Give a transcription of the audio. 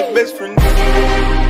my best friend.